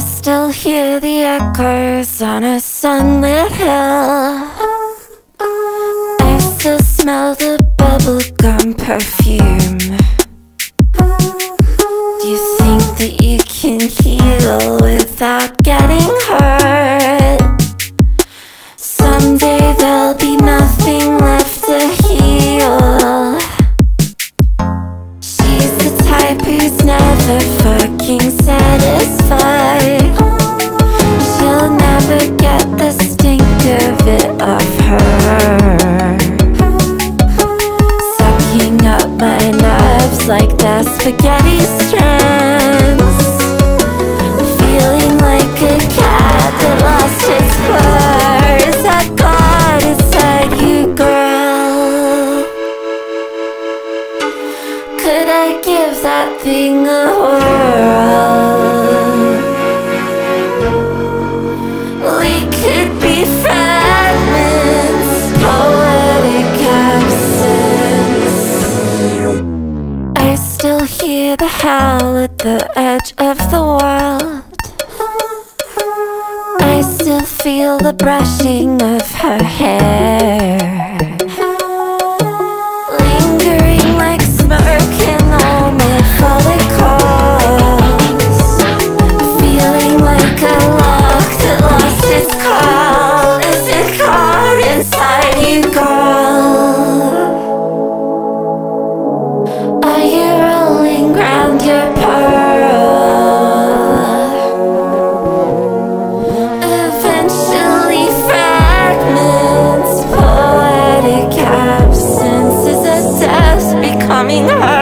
still hear the echoes on a sunlit hill. I still smell the bubblegum perfume. Do you think that you can heal without getting hurt? Someday there'll be nothing left to heal. She's the type who's never fucking satisfied. Like they're spaghetti strands. Feeling like a cat that lost its fur. Is that God inside you, girl? Could I give that thing a whirl? Howl at the edge of the world. I still feel the brushing of her hair. coming mean.